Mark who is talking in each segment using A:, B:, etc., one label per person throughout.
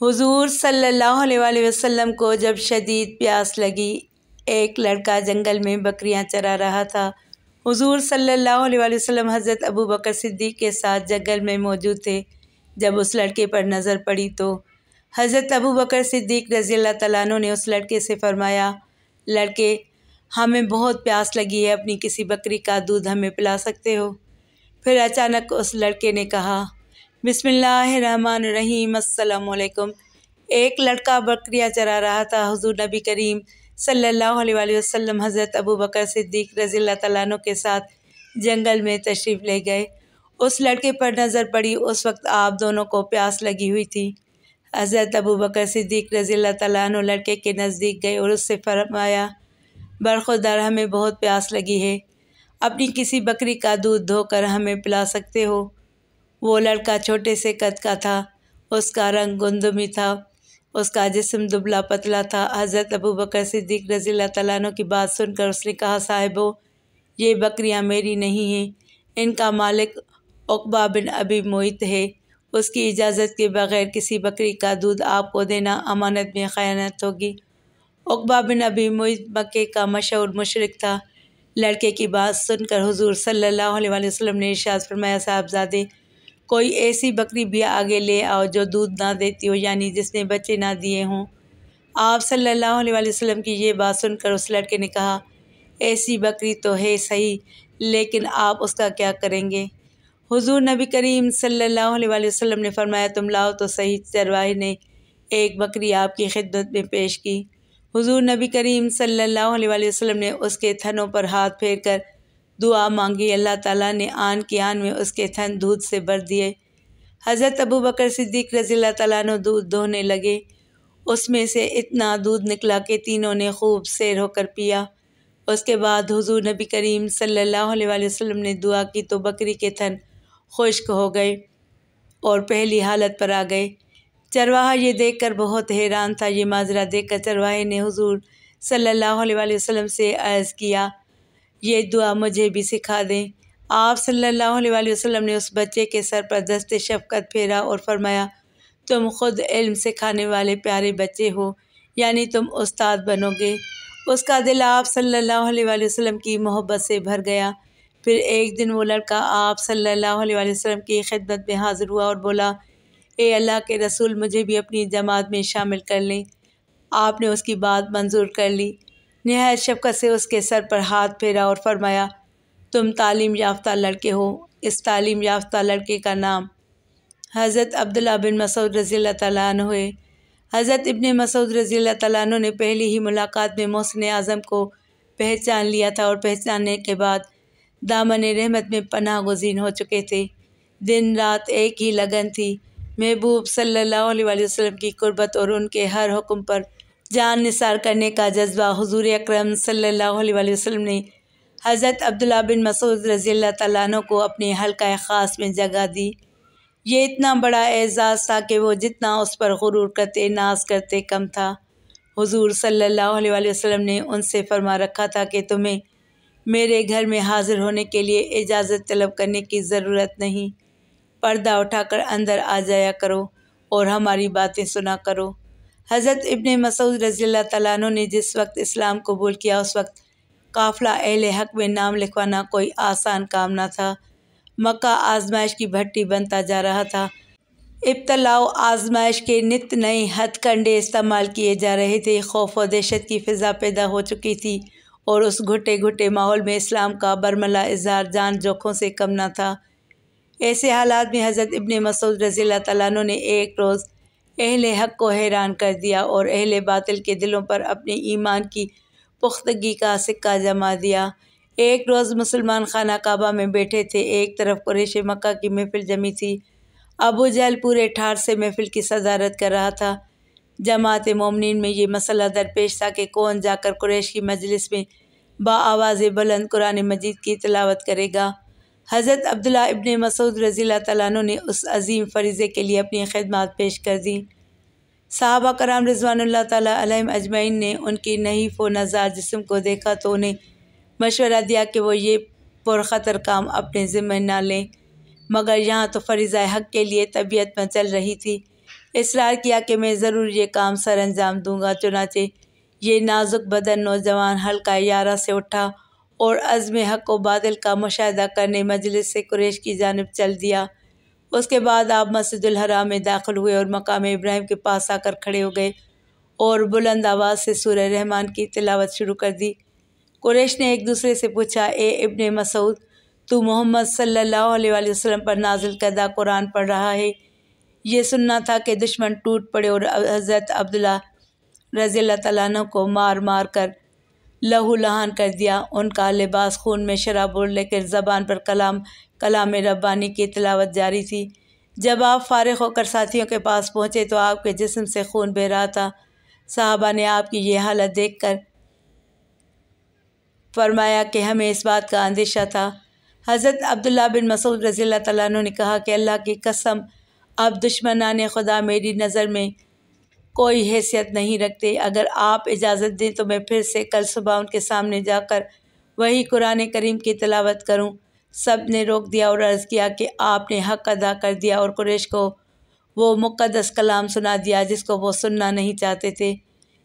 A: हुजूर सल्लल्लाहु अलैहि वसल्लम को जब शदीद प्यास लगी, एक लड़का जंगल में बकरियाँ चरा रहा था। हुजूर सल्लल्लाहु अलैहि वसल्लम हज़रत अबू बकर सिद्दीक़ के साथ जंगल में मौजूद थे। जब उस लड़के पर नज़र पड़ी तो हज़रत अबू बकर सिद्दीक़ रज़ी अल्लाह तआला ने उस लड़के से फरमाया, लड़के, हमें बहुत प्यास लगी है, अपनी किसी बकरी का दूध हमें पिला सकते हो? फिर अचानक उस लड़के ने कहा बिसमीम एक लड़का बकरियाँ चरा रहा था, हुजूर नबी करीम सल्लल्लाहु अलैहि वसल्लम, हज़रत अबू बकर सिद्दीक़ रज़ी तैन के साथ जंगल में तशरीफ़ ले गए। उस लड़के पर नज़र पड़ी। उस वक्त आप दोनों को प्यास लगी हुई थी। हज़रत अबू बकर सिद्दीक़ रज़ी तैन लड़के के नज़दीक गए और उससे फरमाया बरखुदार हमें बहुत प्यास लगी है। अपनी किसी बकरी का दूध धोकर हमें पिला सकते हो? वो लड़का छोटे से कद का था, उसका रंग गुंदमी था, उसका जिसम दुबला पतला था। हज़रत अबू बकर सिद्दीक रज़ी तैन की बात सुनकर उसने कहा, साहिबो, ये बकरियाँ मेरी नहीं हैं, इनका मालिक उकबा बिन अबी मोहित है। उसकी इजाज़त के बग़ैर किसी बकरी का दूध आपको देना अमानत में ख़यानत होगी। उकबा बिन अबी मोहित मक्के का मशहूर मशरक था। लड़के की बात सुनकर हुजूर सल्लल्लाहु अलैहि वसल्लम ने इरशाद फरमाया, साहबजादे कोई ऐसी बकरी भी आगे ले आओ जो दूध ना देती हो, यानी जिसने बच्चे ना दिए हों। आप सल्लल्लाहु अलैहि वसल्लम की ये बात सुनकर उस लड़के ने कहा, ऐसी बकरी तो है सही, लेकिन आप उसका क्या करेंगे? हुजूर नबी करीम सल्लल्लाहु अलैहि वसल्लम ने फरमाया, तुम लाओ तो सही, चरवाही ने एक बकरी आपकी खिदमत में पेश की। हुजूर नबी करीम सल्लल्लाहु अलैहि वसल्लम ने उसके थनों पर हाथ फेर कर दुआ मांगी, अल्लाह ताला ने आन की आन में उसके थन दूध से भर दिए। हज़रत अबू बकर सिद्दीक रज़ी तला दूध दोहने लगे। उसमें से इतना दूध निकला कि तीनों ने खूब सैर होकर पिया। उसके बाद हुजूर नबी करीम सल्लल्लाहु अलैहि वसल्लम ने दुआ की तो बकरी के थन खुश्क हो गए और पहली हालत पर आ गए। चरवाहा ये देखकर बहुत हैरान था। ये माजरा देखकर चरवाहे ने हुजूर सल्लल्लाहु अलैहि वसल्लम से अर्ज़ किया ये दुआ मुझे भी सिखा दें। आप सल्लल्लाहु अलैहि वसल्लम ने उस बच्चे के सर पर दस्त शफ़क़त फेरा और फरमाया, तुम ख़ुद इल्म सिखाने वाले प्यारे बच्चे हो, यानी तुम उस्ताद बनोगे। उसका दिल आप सल्लल्लाहु अलैहि वसल्लम की मोहब्बत से भर गया। फिर एक दिन वो लड़का आप सल्लल्लाहु अलैहि वसल्लम की खिदमत में हाज़िर हुआ और बोला, ए अल्लाह के रसूल, मुझे भी अपनी जमात में शामिल कर लें। आपने उसकी बात मंजूर कर ली। नहायत शफकत से उसके सर पर हाथ फेरा और फरमाया, तुम तालीम याफ्ता लड़के हो। इस तालीम याफ्ता लड़के का नाम हज़रत अब्दुल्ला बिन मसूद रज़ी तैन हुए हज़रत इबन मसूद रज़ी तैन ने पहली ही मुलाकात में मोहसिन आज़म को पहचान लिया था और पहचानने के बाद दामन रहमत में पनाह गुजीन हो चुके थे। दिन रात एक ही लगन थी। महबूब सल्लल्लाहु अलैहि वसल्लम की कुर्बत और उनके हर हुक्म पर जान निसार करने का जज्बा हुजूर अकरम सल्लल्लाहु अलैहि वसल्लम ने हज़रत अब्दुल्ला बिन मसूद रज़ी तैन को अपने हल्का ख़ास में जगह दी। ये इतना बड़ा एज़ाज़ था कि वो जितना उस पर गुरूर करते, नाज करते कम था। हुजूर सल्लल्लाहु अलैहि वसल्लम ने उनसे फरमा रखा था कि तुम्हें मेरे घर में हाज़िर होने के लिए इजाज़त तलब करने की ज़रूरत नहीं। पर्दा उठाकर अंदर आ जाया करो और हमारी बातें सुना करो। हज़रत इबन मसूद रज़ी तैन ने जिस वक्त इस्लाम कबूल किया, उस वक्त काफ़िला अहल हक में नाम लिखवाना कोई आसान काम ना था। मक्का आजमाइश की भट्टी बनता जा रहा था। इब्तलाओ आजमाइश के नित नए हथकंडे इस्तेमाल किए जा रहे थे। खौफ व दहशत की फ़िज़ा पैदा हो चुकी थी और उस घुटे घुटे माहौल में इस्लाम का बरमला इजहार जान जोखों से कम ना था। ऐसे हालात में हज़रत इबन मसूद रज़ी तैन ने एक रोज़ अहल हक को हैरान कर दिया और अहल बातिल के दिलों पर अपने ईमान की पुख्तगी का सिक्का जमा दिया। एक रोज़ मुसलमान खाना काबा में बैठे थे। एक तरफ़ कुरेश मक्का की महफिल जमी थी। अबू जहल पूरे ठार से महफिल की सदारत कर रहा था। जमात मोमिन में ये मसला दरपेश था कि कौन जाकर कुरैश की मजलिस में आवाज़ बुलंद कुरान मजीद की तलावत करेगा। हज़रत अब्दुल्ला इबन मसूद रज़ी तैन ने उस अजीम फरीज़े के लिए अपनी खदमात पेश कर दी। साहबा कराम रिजवान तजमैन अजमैन ने उनकी नहीफ़ व नज़ार जिसम को देखा तो उन्हें मशवरा दिया कि वो ये पुरख़तर काम अपने ज़िम्मे ना लें। मगर यहाँ तो फरीज़ा हक के लिए तबीयत में चल रही थी। इसरार किया कि मैं ज़रूर ये काम सर अंजाम दूँगा, चुनाचे ये नाजुक बदन नौजवान हल्का यारा से उठा और अज़म हक व बादल का मुशाह करने मजलिस से कुरेश की जानब चल दिया। उसके बाद आप मस्जिद हराम में दाखिल हुए और मकाम इब्राहिम के पास आकर खड़े हो गए और बुलंद आवाज़ से सूर्य रहमान की तिलावत शुरू कर दी। कुरेश ने एक दूसरे से पूछा, ए इबन मसूद, तू मोहम्मद सल्लल्लाहु अलैहि वसल्लम पर नाजिल करदा कुरान पढ़ रहा है? ये सुनना था कि दुश्मन टूट पड़े और हज़रत अब्दुल्ला रज़ी तु को मार मार कर लहू लहान कर दिया। उनका लिबास खून में शराब और लेकर ज़बान पर कलाम कलाम रब्बानी की तिलावत जारी थी। जब आप फारग होकर साथियों के पास पहुँचे तो आपके जिस्म से खून बह रहा था। साहबा ने आपकी ये हालत देख कर फरमाया कि हमें इस बात का अंदेशा था। हज़रत अब्दुल्ला बिन मसूद रज़ी तु ने कहा कि अल्लाह की कसम अब दुश्मनान खुदा मेरी नज़र में कोई हैसियत नहीं रखते। अगर आप इजाज़त दें तो मैं फिर से कल सुबह उनके सामने जाकर वही कुरान करीम की तलावत करूँ। सबने रोक दिया और अर्ज़ किया कि आपने हक़ अदा कर दिया और कुरेश को वो मुक़दस कलाम सुना दिया जिसको वो सुनना नहीं चाहते थे।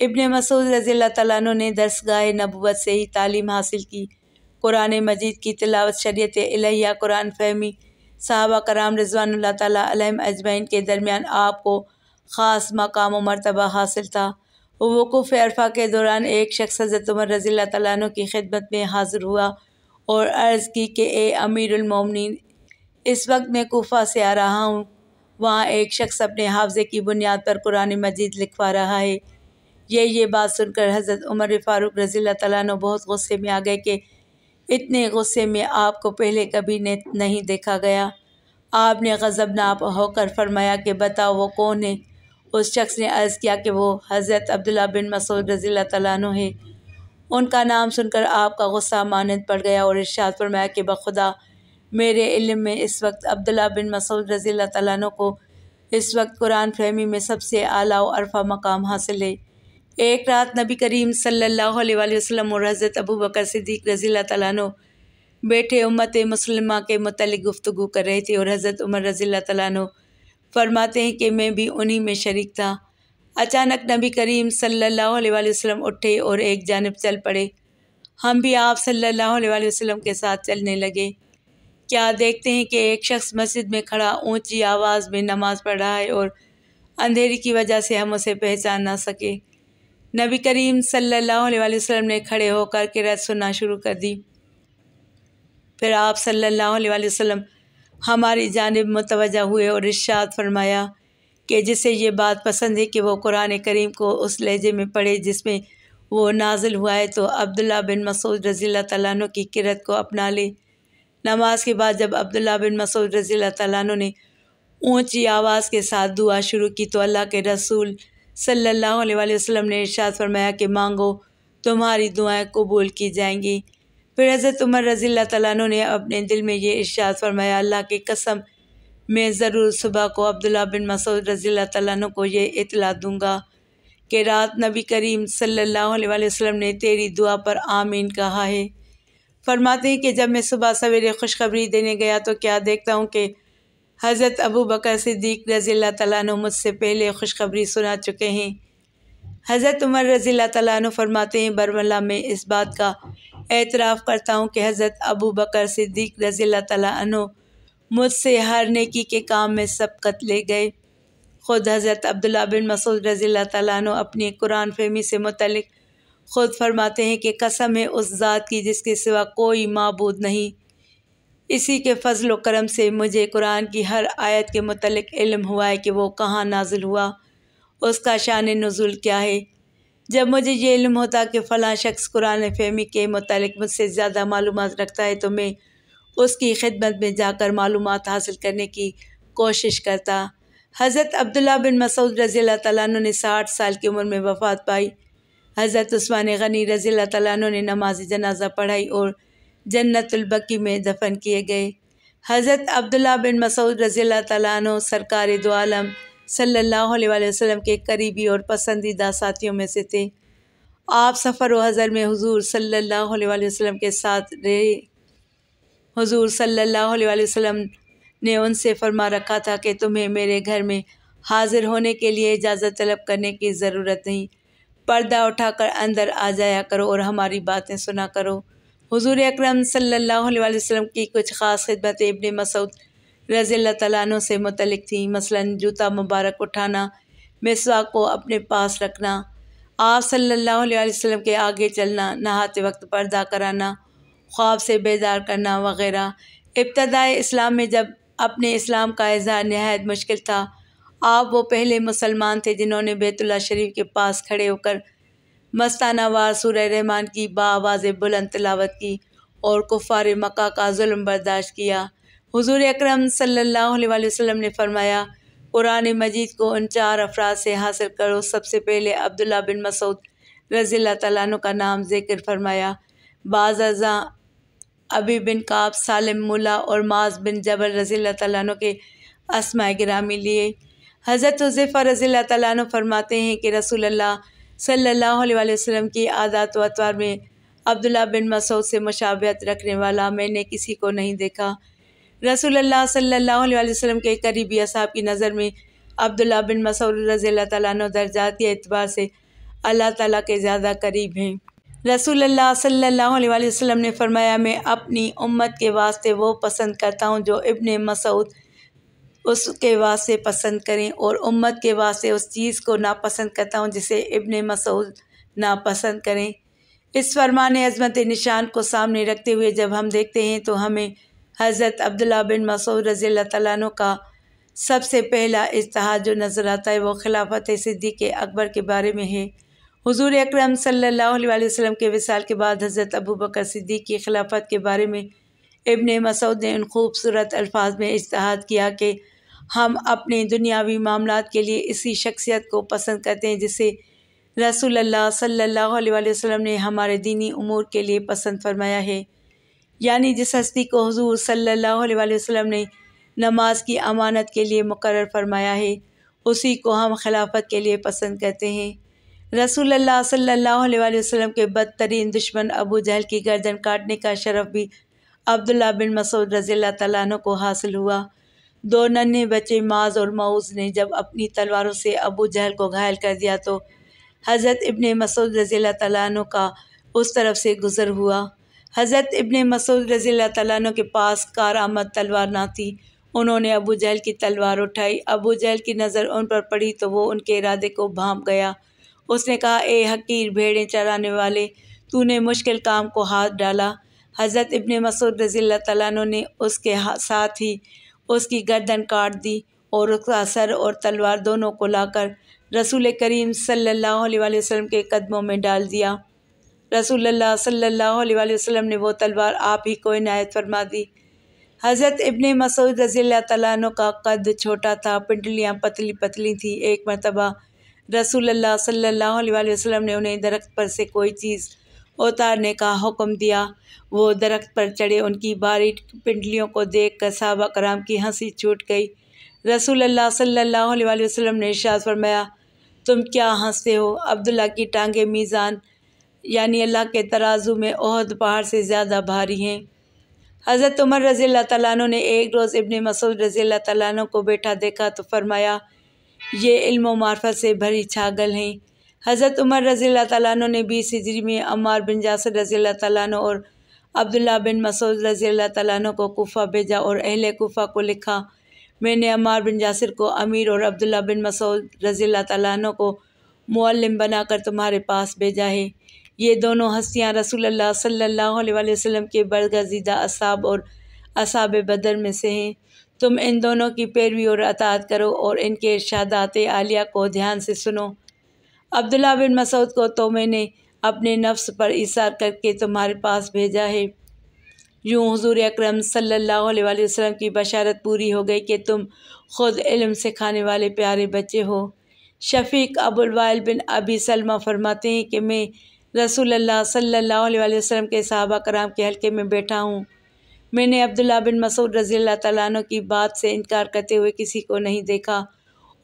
A: इब्न मसूद रज़ी तु ने दरसगाह नबूत से ही तालीम हासिल की। कुरान मजीद की तिलावत शरीत इलाहिया कुरान फहमी साहबा कराम रिजवान तजमैन अजमैन के दरमियान आपको ख़ास मकाम व मरतबा हासिल था। वकूफ़ अरफा के दौरान एक शख्स हज़रत उमर रज़ी तु की खिदमत में हाज़िर हुआ और अर्ज़ की कि, ए अमीरमिन इस वक्त मैं कोफा से आ रहा हूँ। वहाँ एक शख्स अपने हाफजे की बुनियाद पर कुरान मजीद लिखवा रहा है। ये ये बात सुनकर हज़रत उमर फ़ारूक रज़ी तु बहुत गुस्से में आ गए कि, इतने गुस्से में आपको पहले कभी ने नहीं देखा गया। आपने गज़बनाप होकर फरमाया कि बताओ वो कौन है? उस शख्स ने अर्ज़ किया कि वो हज़रत अब्दुल्ला बिन मसूद रज़ी तु है। उनका नाम सुनकर आपका गुस्सा मानद पड़ गया और इर्शाद फरमाया कि बखुदा, मेरे इल्म में इस वक्त अब्दुल्ला बिन मसूद रज़ी तु को इस वक्त कुरान फहमी में सबसे आला व अरफा मकाम हासिल है। एक रात नबी करीम सल्लल्लाहु अलैहि वसल्लम और हज़रत अबू बकर सिद्दीक़ रज़ी तु बैठे उम्मत मुसलमा के मतलब गुफ्तु कर रहे थे और हज़रत उमर रज़ी तु फरमाते हैं कि मैं भी उन्हीं में शरीक था। अचानक नबी करीम सल्लल्लाहु अलैहि वसल्लम उठे और एक जानब चल पड़े। हम भी आप सल्लल्लाहु अलैहि वसल्लम के साथ चलने लगे। क्या देखते हैं कि एक शख्स मस्जिद में खड़ा ऊँची आवाज़ में नमाज़ पढ़ रहा है और अंधेरी की वजह से हम उसे पहचान ना सके। नबी करीम सल्लल्लाहु अलैहि वसल्लम ने खड़े होकर किरत सुनना शुरू कर दी। फिर आप सल्लल्लाहु अलैहि वसल्लम हमारी जानब मुतवजा हुए और इर्शाद फरमाया कि जिसे ये बात पसंद है कि वह कुरान करीम को उस लहजे में पढ़े जिसमें वो नाजिल हुआ है तो अब्दुल्ला बिन मसूद रज़ी तु की किरत को अपना ले। नमाज़ के बाद जब अब्दुल्ला बिन मसूद रज़ी तु ने ऊँची आवाज़ के साथ दुआ शुरू की तो अल्लाह के रसूल सल्लल्लाहु अलैहि वसल्लम ने इरशाद फरमाया कि मांगो, तुम्हारी दुआएँ कबूल की जाएँगी। फिर हज़रत उमर रज़ी तु ने अपने दिल में ये इर्शाद फरमाया, अल्लाह की कसम, मैं ज़रूर सुबह को अब्दुल्ला बिन मसूद रज़ी तु को ये इतला दूँगा कि रात नबी करीम सल्लल्लाहु अलैहि ने तेरी दुआ पर आमीन कहा है। फरमाते हैं कि जब मैं सुबह सवेरे खुशखबरी देने गया तो क्या देखता हूँ कि हज़रत अबू बकर सिद्दीक रज़ी तु मुझसे पहले खुशखबरी सुना चुके हैं। हज़रत उमर रज़ी तु फरमाते हैं बरमला में इस बात का एतराफ़ करता हूँ कि हज़रत अबू बकर सिद्दीक रज़ी तु मुझसे हर नेकी के काम में सबकत ले गए। ख़ुद हज़रत अब्दुल्ला बिन मसूद रज़ी तु अपनी कुरान फहमी से मुतलिक ख़ुद फरमाते हैं कि कसम है उस ज़ात की जिसके सिवा कोई मबूद नहीं। इसी के फजल करम से मुझे कुरान की हर आयत के मतलब इल्म हुआ है कि वो कहाँ नाजिल हुआ। उसका शान नज़ुल क्या है? जब मुझे ये इल्म होता कि फ़लाँ शख्स कुरान फहमी के मतलब मुझसे ज़्यादा मालूम रखता है तो मैं उसकी खिदमत में जाकर मालूम हासिल करने की कोशिश करता। हज़रत अब्दुल्ला बिन मसूद रज़ी तु ने साठ साल की उम्र में वफ़ात पाई। हज़रत उस्मान गनी रज़ी तु ने नमाज़ जनाजा पढ़ाई और जन्नतुलबकी में दफन किए गए। हज़रत अब्दुल्ला बिन मसूद रज़ी तु सरकार दो आलम सल्लल्लाहु अलैहि वसल्लम के करीबी और पसंदीदा साथियों में से थे। आप सफ़र व हज़र में हुजूर सल्लल्लाहु अलैहि वसल्लम के साथ रहे। हुजूर सल्लल्लाहु अलैहि वसल्लम ने उनसे फरमा रखा था कि तुम्हें मेरे घर में हाजिर होने के लिए इजाज़त तलब करने की ज़रूरत नहीं। पर्दा उठाकर अंदर आ जाया करो और हमारी बातें सुना करो। हुजूर अकरम सल्लल्लाहु अलैहि वसल्लम की कुछ ख़ास खिदमत इब्ने मसूद रज़ी तु से मुतलिक थी। मसलन जूता मुबारक उठाना मिसवाक को अपने पास रखना, आप सल्लल्लाहु अलैहि वसल्लम के आगे चलना, नहाते वक्त पर्दा कराना, ख्वाब से बेदार करना वगैरह। इब्तदाई इस्लाम में जब अपने इस्लाम का इजहार नहायत मुश्किल था, आप वो पहले मुसलमान थे जिन्होंने बैतुल्ला शरीफ के पास खड़े होकर मस्ताना वार सुर रहमान की बावाज़ बुलंद तलावत की और कुफ़ार मक्का का जुल्म बर्दाश्त किया। हुजूर अकरम सल्लल्लाहु अलैहि वसल्लम ने फरमाया, कुरान मजीद को उन चार अफराद से हासिल करो। सबसे पहले अब्दुल्ला बिन मसूद रज़ी तु का नाम ज़िक्र फरमाया। बाज़ अज़ा अबी बिन काब, सालिम मुला और माज बिन जबर रज़ी तु के असमा गिरामी लिए। हज़रत उज़फ़ा रज़ी तु फरमाते हैं कि रसूल अल्लाह सल्लल्लाहु अलैहि वसल्लम की आदात व अतवार में अब्दुल्ला बिन मसूद से मुशाबत रखने वाला मैंने किसी को नहीं देखा। रसूल अल्लाह सल्लल्लाहु अलैहि वसल्लम के करीबी असाब की नज़र में अब्दुल्ला बिन मसूद रज़ी तु दर्जात के अतबार से अल्लाह ताला के ज़्यादा करीब हैं। रसूल अल्लाह सल्लल्लाहु अलैहि वसल्लम ने फरमाया, मैं अपनी उम्मत के वास्ते वो पसंद करता हूँ जो इब्ने मसूद उसके वास्ते पसंद करें और उम्मत के वास्ते उस चीज़ को नापसंद करता हूँ जिसे इब्न मसूद नापसंद करें। इस फरमान अजमत निशान को सामने रखते हुए जब हम देखते हैं तो हमें हज़रत अब्दुल्ला बिन मसूद रज़ी तु का सबसे पहला इजतहाद जो नज़र आता है वो खिलाफत सिद्दीक अकबर के बारे में है। हुजूर अकरम सल्लल्लाहु के विसाल के बाद हज़रत अबू बकर सिद्दीक की खिलाफत के बारे में इबन मसूद ने उन खूबसूरत अल्फाज में इजतहाद किया कि हम अपने दुनियावी मामला के लिए इसी शख्सियत को पसंद करते हैं जिसे रसूल अलैहि वसल्लम ने हमारे दीनी उमूर के लिए पसंद फरमाया है। यानी जिस हस्ती को हुजूर अलैहि वसल्लम ने नमाज़ की अमानत के लिए मुकर फरमाया है, उसी को हम खिलाफत के लिए पसंद करते हैं। रसूल अल्लाह सल्लल्लाहु अलैहि वसल्लम के बदतरीन दुश्मन अबू जहल की गर्दन काटने का शरफ भी अब्दुल्ला बिन मसूद रज़ी तु को हासिल हुआ। दो नन्हे बच्चे माज और मऊज़ ने जब अपनी तलवारों से अबू जहल को घायल कर दिया तो हज़रत इब्ने मसूद रज़ी तु का उस तरफ़ से गुज़र हुआ। हज़रत इब्ने मसूद रज़ी तु के पास कार आमद तलवार ना थी। उन्होंने अबू जहल की तलवार उठाई। अबू जहल की नज़र उन पर पड़ी तो वो उनके इरादे को भाप गया। उसने कहा, ए हकीर, भेड़ें चराने वाले, तूने मुश्किल काम को हाथ डाला। हज़रत इब्ने मसूद रज़ी तु ने उसके साथ ही उसकी गर्दन काट दी और उसका सर और तलवार दोनों को लाकर रसूल करीम सल्लल्लाहु अलैहि वसल्लम के कदमों में डाल दिया। रसूल अल्लाह सल्लल्लाहु अलैहि वसल्लम ने वो तलवार आप ही को इनायत फरमा दी। हज़रत इब्ने मसूद रज़ी तु का कद छोटा था, पिंडलियाँ पतली पतली थी। एक मरतबा रसूल अल्लाह सल्लल्लाहु अलैहि वसल्लम ने उन्हें दरख्त पर से कोई चीज़ उतारने का हुक्म दिया। वो दरख्त पर चढ़े, उनकी बारी पिंडलियों को देख कर साहबा कराम की हँसी छूट गई। रसूल अल्लाह सल्लल्लाहु अलैहि वसल्लम ने इरशाद फरमाया, तुम क्या हँसते हो? अब्दुल्ला की टांगे मीज़ान यानी अल्लाह के तराजू में ओहद पहाड़ से ज़्यादा भारी हैं। हज़रत उमर रज़ी तु ने एक रोज़ इब्न मसूद रज़ी तु को बैठा देखा तो फरमाया, ये इल्म मार्फत से भरी छागल हैं। हज़रत उमर रज़ी तु ने बीस हिजरी में अम्मार बिन जासर रज़ी तु और अब्दुल्ला बिन मसूद रज़ी तु को कोफ़ा भेजा और अहल कोफ़ा को लिखा। मैंने अम्मार बिन जासिर को अमीर और अब्दुल्ला बिन मसूद रज़ी तु को मुअल्लिम बनाकर तुम्हारे पास भेजा है। ये दोनों हस्तियाँ रसूल सल्लल्लाहु अलैहि वसल्लम के बरगजीदा असाब और असाब बदर में से हैं। तुम इन दोनों की पैरवी और अतात करो और इनके इर्शादात आलिया को ध्यान से सुनो। अब्दुल्ला बिन मसूद को तो मैंने अपने नफ्स पर इशार करके तुम्हारे पास भेजा है। यूँ हुजूर अकरम सल्लल्लाहु अलैहि वसल्लम की बशारत पूरी हो गई कि तुम ख़ुद इल्म सिखाने वाले प्यारे बच्चे हो। शफ़ीक अबुलवाल बिन अबी सलमा फरमाते हैं कि मैं रसूल अल्लाह सल्लल्लाहु अलैहि वसल्लम के सहाबा कराम के हल्के में बैठा हूँ। मैंने अब्दुल्ला बिन मसूद रज़ी अल्लाह तु की बात से इनकार करते हुए किसी को नहीं देखा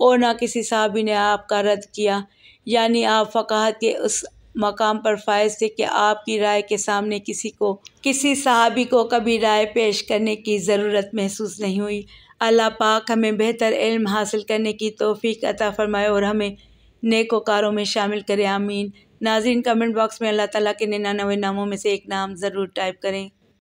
A: और ना किसी साहबी ने आपका रद्द किया। यानी आप फ़काहत के उस मकाम पर फायज थे कि आपकी राय के सामने किसी को, किसी सहाबी को कभी राय पेश करने की ज़रूरत महसूस नहीं हुई। अल्लाह पाक हमें बेहतर इल्म हासिल करने की तोफ़ी अता फ़रमाए और हमें नेकोकारों में शामिल करें, आमीन। नाजिन कमेंट बॉक्स में अल्लाह ताला के निन्यानवे नामों में से एक नाम ज़रूर टाइप करें।